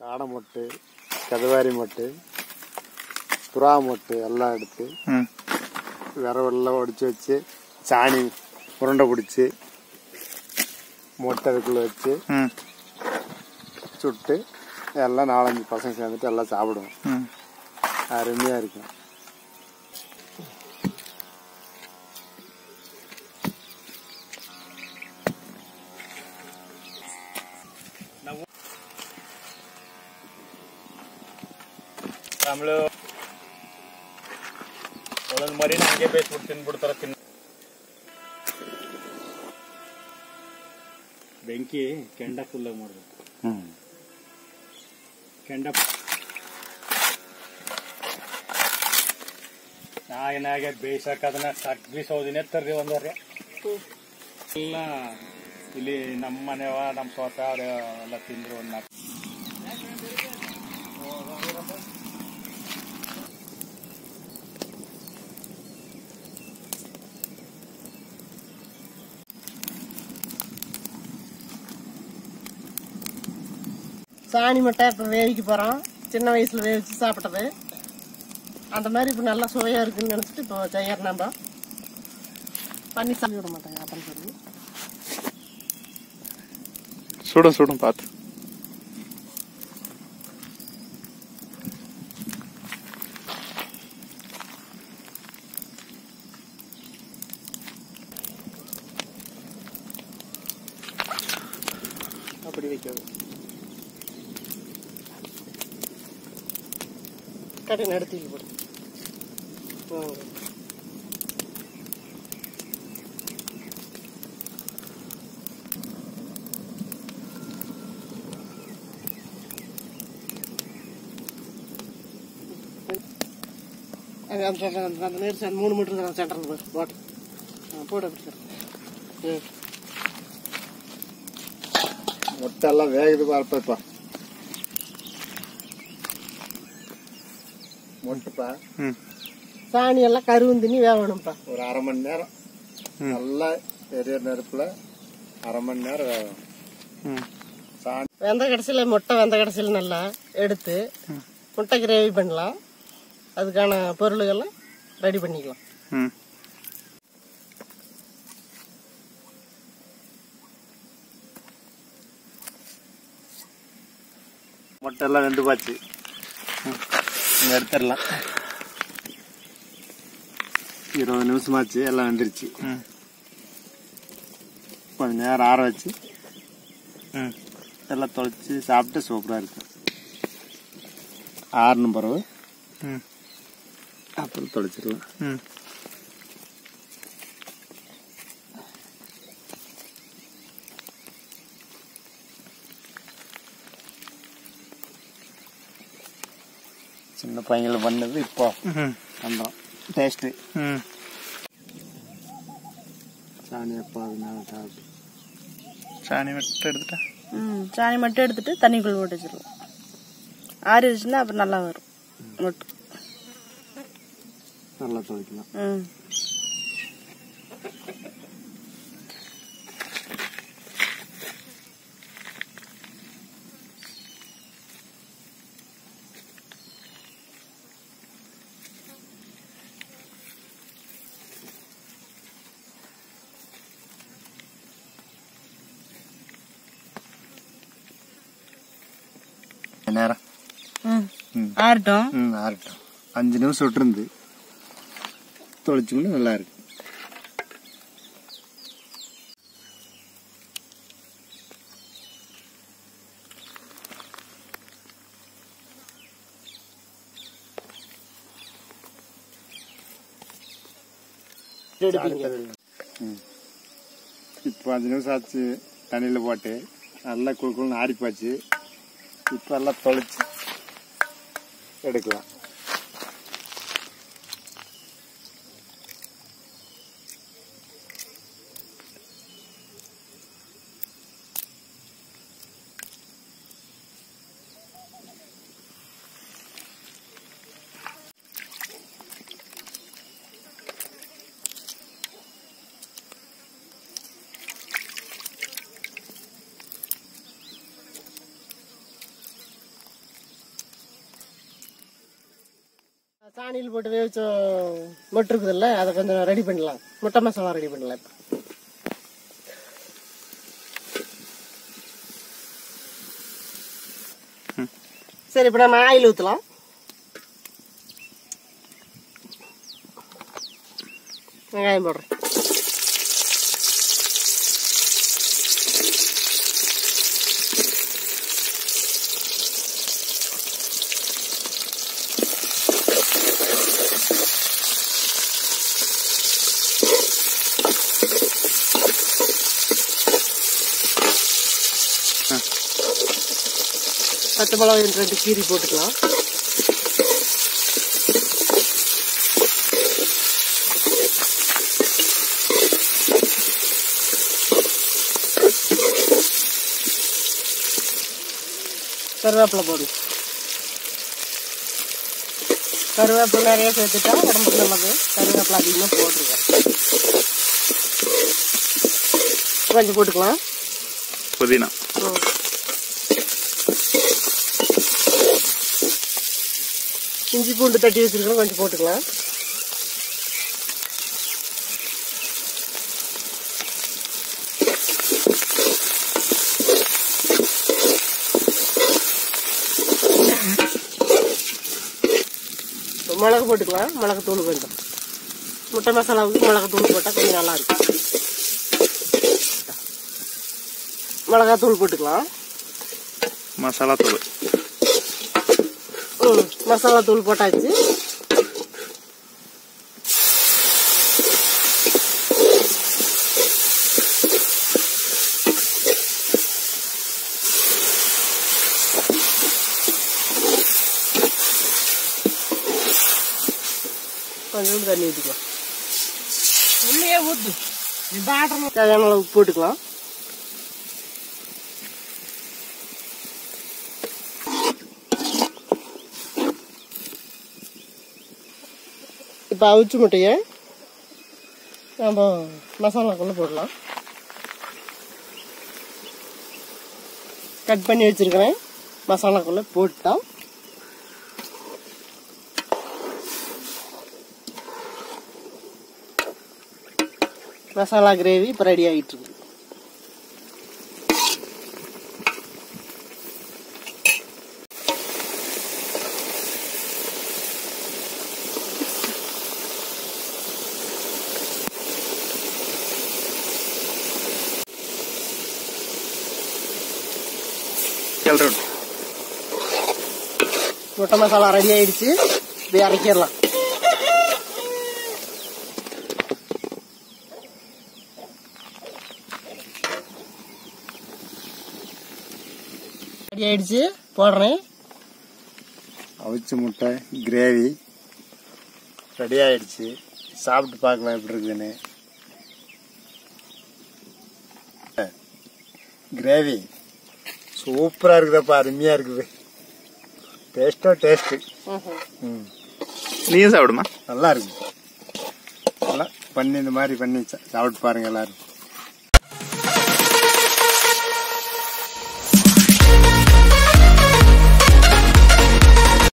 காடை மொட்டு கதவாரி மொட்டு புறா மொட்டு எல்லாம் எடுத்து விரவெல்லாம் ஒடிச்சு வச்சு சாணி உருண்டை பிடிச்சி மொட்டை அதுக்குள்ளே வச்சு சுட்டு எல்லாம் நாலஞ்சு பசங்க சேர்ந்துட்டு எல்லாம் சாப்பிடுவோம். அருமையாக இருக்கும். ಆಮೇಲೆ. ಒಂದೊಂದು ಮರಿನ ಹಂಗೆ ಬೇಯಿಸ್ಬಿಟ್ಟು ತಿನ್ಬಿಡ್ತಾರ ತಿನ್ ಬೆಂಕಿ ಕೆಂಡ ಫುಲ್ಲಾಗಿ ಮಾಡ್ಬೇಕು. ಕೆಂಡ ಕೆಂಡ ನಾಯಿನಾಗೆ ಬೇಯಿಸಕ್ಕೆ ಅದನ್ನ ಸಗ್ಲಿ ಸೌದಿನೇ ತರ್ರಿ ಒಂದವ್ರೆ ಎಲ್ಲ ಇಲ್ಲಿ ನಮ್ಮ ಮನೆವ ನಮ್ಮ ಸ್ವತ ಅವ್ರು ಎಲ್ಲ ತಿಂದ್ರು ಒಂದು ನಾಲ್ಕು சாணி மட்டை இப்போ வேவிக்க போகிறோம் சின்ன வயசில் வேவிச்சு சாப்பிட்டது. அந்த மாதிரி இப்போ நல்லா சுவையாக இருக்குன்னு நினச்சிட்டு இப்போ செய்யற நம்ம பண்ணி சாப்பிட விட மாட்டாங்க அப்படின்னு சொல்லி. சுடும் சுடும் பார்த்து அப்படி வைக்கிறது கட்டி நடத்தி போடு அந்த நேர் மூணு மீட்டர் சென்டரில் போடு. போட்டு ஆ, போடு அப்படி சார் ம் வேகுது பார்ப்பா மொட்டுப்பா ம். சாணி எல்லாம் கருவந்தினி வேகணும்ப்பா ஒரு அரை மணி நேரம். நல்லா பெரிய நெருப்புல அரை மணி நேரம் வேகணும் சாணி. வெந்த கடைசியில் முட்டை வெந்த கடைசியில் நல்லா எடுத்து முட்டை கிரேவி பண்ணலாம். அதுக்கான பொருளுகள்லாம் ரெடி பண்ணிக்கலாம். மொட்டை எல்லாம் வெந்து பாச்சு. இங்க எடுத்துடலாம். இருபது நிமிஷமாச்சு எல்லாம் வெந்துருச்சு. கொஞ்ச நேரம் ஆற வச்சு எல்லாம் தொலைச்சி சாப்பிட்டு சூப்பராக இருக்கும். ஆறுன பிறகு அப்புறம் தொலைச்சிடலாம் ம். பையங்கள பண்ணது இப்போ பண்ணுறோம் டேஸ்ட்டு ம். சாணி எப்போ அதனால சாணி மட்டும் எடுத்துட்டா? ம் சாணி மட்டும் எடுத்துட்டு தண்ணிக்குள்ள போட்டு வச்சிருவோம். ஆறிடுச்சுன்னா அப்புறம் நல்லா வரும். நல்லா துவைக்கலாம். ம். நேரம் ம் ம் ஆறட்டும் ம் ஆறட்டும் அஞ்சு நிமிஷம் விட்டுருந்து தொளிச்சோம்னா நல்லா இருக்கு ம். இப்போ அஞ்சு நிமிஷம் ஆச்சு தண்ணியில் போட்டு நல்லா குழுக்குன்னு ஆறி போச்சு இப்போ எல்லாம் தொளிச்சு எடுக்கலாம். சாணியில் போட்டு வேவிச்ச மொட்டு இருக்குதுல்ல அதை கொஞ்சம் ரெடி பண்ணலாம். முட்டை மசாலா ரெடி பண்ணலாம் இப்போ. சரி இப்போ நம்ம ஆயில் ஊற்றலாம் வெங்காயம் போடுறேன். பச்சை மிளகாய் ரெண்டு கீரி போட்டுக்கலாம். கருவேப்பிலை போடணும் கருவேப்பிலை நிறைய சேர்த்துட்டா உடம்புக்கு நல்லது. கருவேப்பிலை அதிகமாக போட்டிருக்கேன் கொஞ்சம் போட்டுக்கலாம். புதினா. இஞ்சி பூண்டு தட்டி வச்சிருக்கோம் கொஞ்சம் போட்டுக்கலாம். மிளகு போட்டுக்கலாம். மிளகு தூள் கொஞ்சம். முட்டை மசாலாவுக்கு மிளகு தூள் போட்டால் கொஞ்சம் நல்லா இருக்கும் மிளகாத்தூள் போட்டுக்கலாம். மசாலா தூள் ம் மசாலா தூள் போட்டாச்சு. கொஞ்சம் தண்ணி ஊற்றிக்கலாம் உள்ளே ஊற்று தேவையான அளவு உப்பு போட்டுக்கலாம். இப்போ அவிச்சு முட்டையை நம்ம மசாலாக்குள்ளே போடலாம். கட் பண்ணி வச்சுருக்கிறேன் மசாலாக்குள்ளே போட்டோம் மசாலா கிரேவி இப்போ ரெடி ஆகிட்டு கிளறணும் முட்டை மசாலா ரெடி ஆயிடுச்சு போய் அரைக்கிடலாம் ரெடி ஆயிடுச்சு போடுறேன் அவிச்ச முட்டை கிரேவி ரெடி ஆயிடுச்சு சாப்பிட்டு பார்க்கலாம் எப்படி இருக்குன்னு கிரேவி சூப்பராக இருக்குதப்பா அருமையாக இருக்குது. டேஸ்ட்டோ டேஸ்ட்டு ம். நீயும் சாப்பிடுமா? நல்லா இருக்கு. நல்லா பண்ணி இந்த மாதிரி பண்ணி சாப்பிட்டு பாருங்க எல்லாரும்.